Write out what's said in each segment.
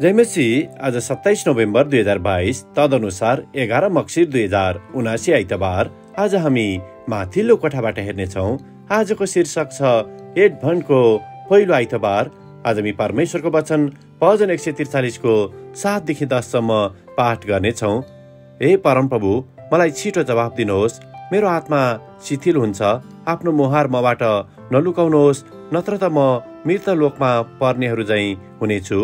जयमेसी आज सत्ताइस नोभेम्बर दुई हजार बाइस तदनुसार एघार मक्सिर दुई हजार उनासी आइतबार आज हामी माथिल्लो कोठाबाट हेर्नेछौँ आजको शीर्षक छ एडभन्टको पहिलो आइतबार आज हामी परमेश्वरको वचन भजन एक सय त्रिचालिसको सातदेखि दससम्म पाठ गर्नेछौँ हे परमप्रभु मलाई छिटो जवाब दिनुहोस् मेरो आत्मा शिथिल हुन्छ आफ्नो मुहार मबाट नलुकाउनुहोस् नत्र त म मृत लोकमा पर्नेहरू झैँ हुनेछु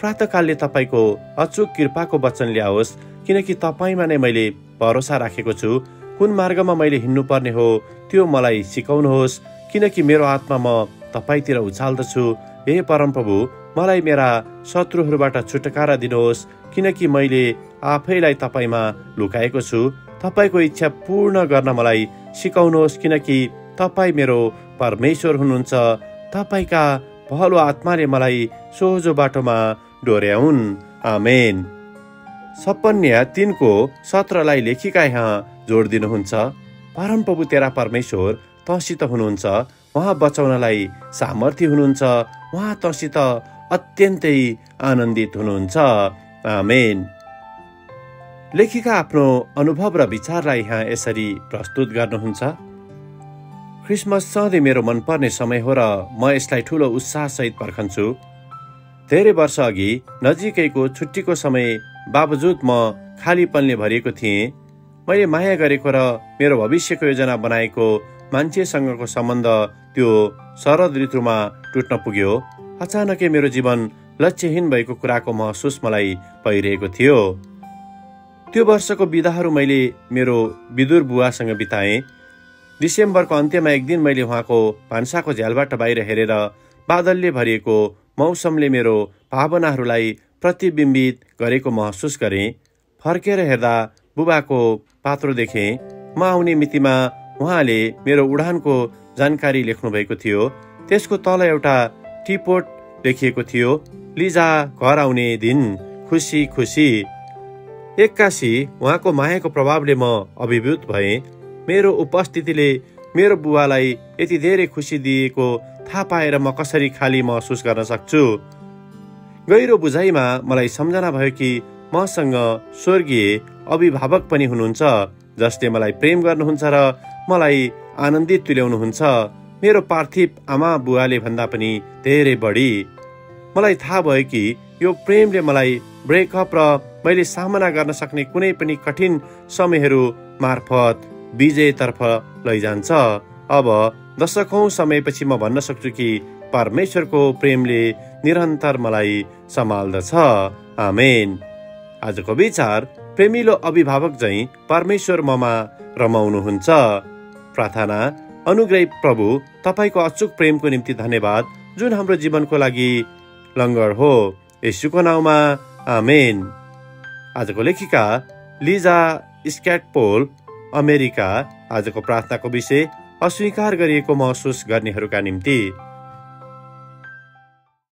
प्रातकालले तपाईँको अचुक कृपाको वचन ल्याओस् किनकि तपाईँमा नै मैले भरोसा राखेको छु। कुन मार्गमा मैले हिँड्नुपर्ने हो त्यो मलाई सिकाउनुहोस् किनकि मेरो आत्मा म तपाईँतिर उचाल्दछु हे परमप्रभु मलाई मेरा शत्रुहरूबाट छुटकारा दिनुहोस् किनकि मैले आफैलाई तपाईँमा लुकाएको छु। तपाईँको इच्छा पूर्ण गर्न मलाई सिकाउनुहोस् किनकि तपाईँ मेरो परमेश्वर हुनुहुन्छ। तपाईँका पहलो आत्माले मलाई सोझो बाटोमा डोर्याउन्। आमेन। सपन्या तिनको सत्रलाई लेखिका यहाँ जोड दिनुहुन्छ परमप्रभु तेरा परमेश्वर तसित हुनुहुन्छ। उहाँ बचाउनलाई सामर्थ्य हुनुहुन्छ। उहाँ तसित अत्यन्तै आनन्दित हुनुहुन्छ। आमेन। लेखिका आफ्नो अनुभव र विचारलाई यहाँ यसरी प्रस्तुत गर्नुहुन्छ। क्रिसमस सधैँ मेरो मनपर्ने समय हो र म यसलाई ठुलो उत्साहसहित पर्खन्छु। धेरै वर्ष अघि नजिकैको छुट्टीको समय बावजुद म खालीपनले भरिएको थिएँ। मैले माया गरेको र मेरो भविष्यको योजना बनाएको मान्छेसँगको सम्बन्ध त्यो शरद ऋतुमा टुट्न पुग्यो। अचानकै मेरो जीवन लक्ष्यहीन भएको कुराको महसुस मलाई भइरहेको थियो। त्यो वर्षको विधाहरू मैले मेरो विदुर बुवासँग बिताएँ। डिसेम्बरको अन्त्यमा एक दिन मैले उहाँको भान्साको झ्यालबाट बाहिर हेरेर बादलले भरिएको मौसमले मेरो भावनाहरूलाई प्रतिबिम्बित गरेको महसुस गरेँ। फर्केर हेर्दा बुबाको पात्रो देखेँ। म आउने मितिमा उहाँले मेरो उडानको जानकारी लेख्नु भएको थियो। त्यसको तल एउटा टिपोट लेखिएको थियो। लिजा घर आउने दिन खुसी खुसी। एक्कासी उहाँको मायाको प्रभावले म अभिभूत भएँ। मेरो उपस्थितिले मेरो बुवालाई यति धेरै खुसी दिएको थाहा पाएर म कसरी खाली महसुस गर्न सक्छु? गहिरो बुझाइमा मलाई सम्झना भयो कि मसँग स्वर्गीय अभिभावक पनि हुनुहुन्छ जसले मलाई प्रेम गर्नुहुन्छ र मलाई आनन्दित तुल्याउनुहुन्छ। मेरो पार्थिव आमा बुवाले भन्दा पनि धेरै बढी। मलाई थाहा भयो कि यो प्रेमले मलाई ब्रेकअप र मैले सामना गर्न सक्ने कुनै पनि कठिन समयहरू मार्फत विजयतर्फ लैजान्छ। अब दशकौँ समयपछि म भन्न सक्छु कि परमेश्वरको प्रेमले निरन्तर मलाई सम्हाल्दछ। आमेन। आजको विचार प्रेमिलो अभिभावक झैँ परमेश्वर ममा रमाउनुहुन्छ। प्रार्थना अनुग्रही प्रभु तपाईँको अचुक प्रेमको निम्ति धन्यवाद जुन हाम्रो जीवनको लागि लङ्गर हो। यसुको नाउँमा आमेन। आजको लेखिका लिजा स्क्याटपोल अमेरिका आजको प्रार्थनाको विषय अस्वीकार गरिएको महसुस गर्नेहरूका निम्ति